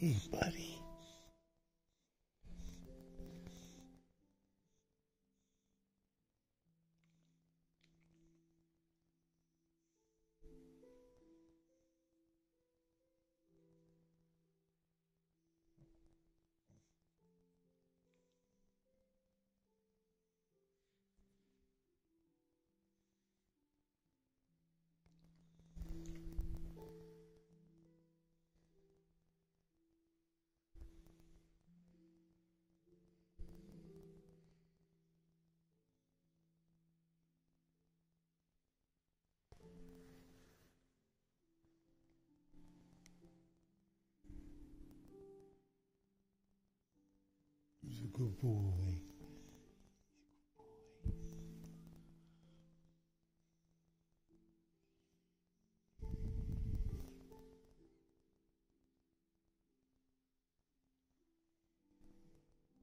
Hey, buddy. He's a good boy.